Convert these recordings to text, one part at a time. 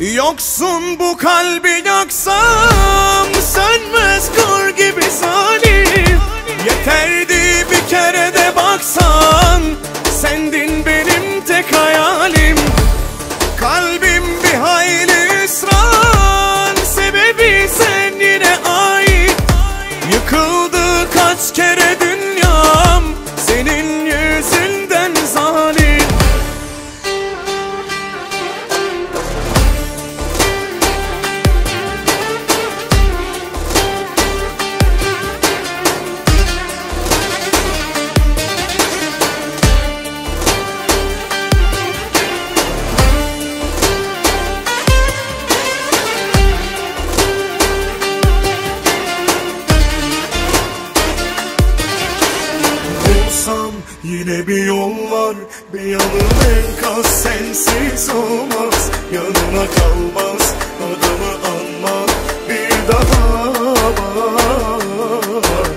Yoksun bu kalbi yaksam Sönmez kor gibi zalim. Yeterdi bir kere de baksan Sendin benim tek hayalim. Kalbim bir hayli ısrar Sebebi sen yine ait. Yıkıldı kaç kere dünyam olsam yine bir yol var. Bir yanım enkaz sensiz olmaz. Yanına kalmaz adımı anmaz Bir daha bak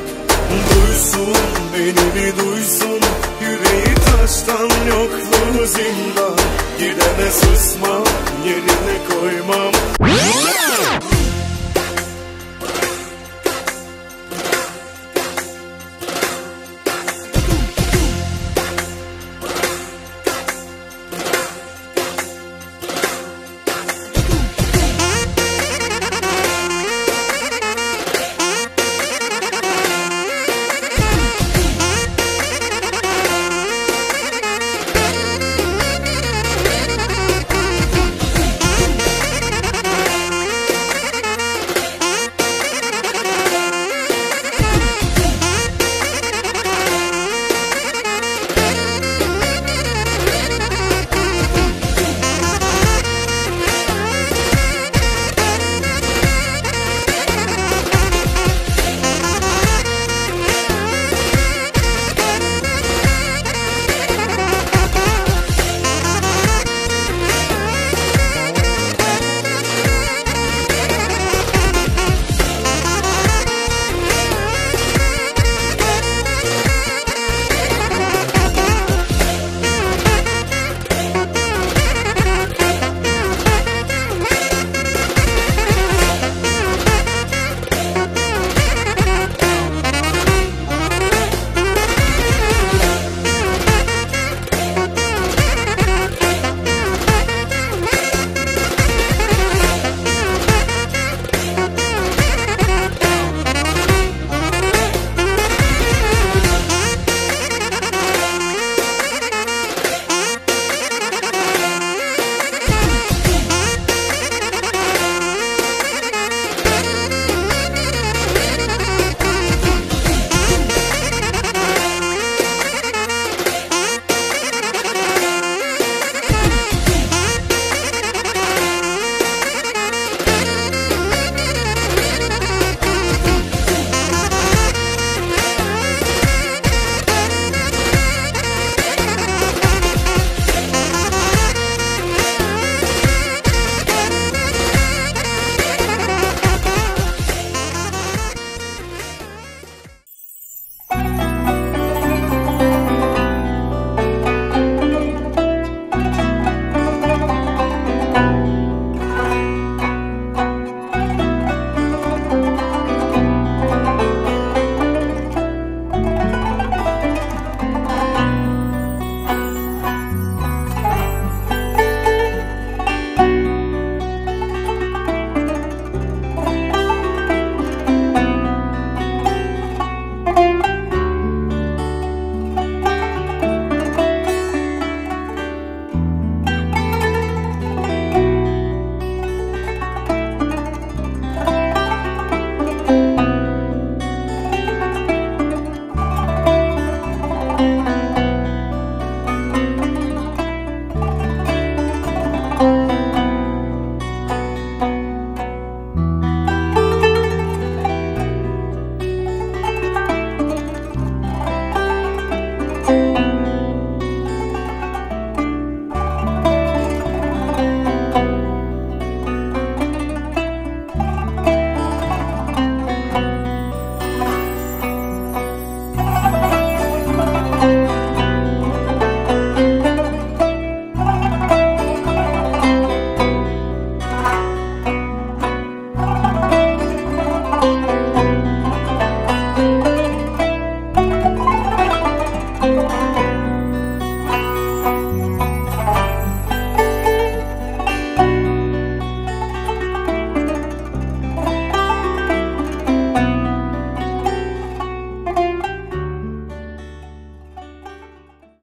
Duysun beni bir duysun. Yüreği taştan yokluğu zindan. Gideme susma yerine koymam.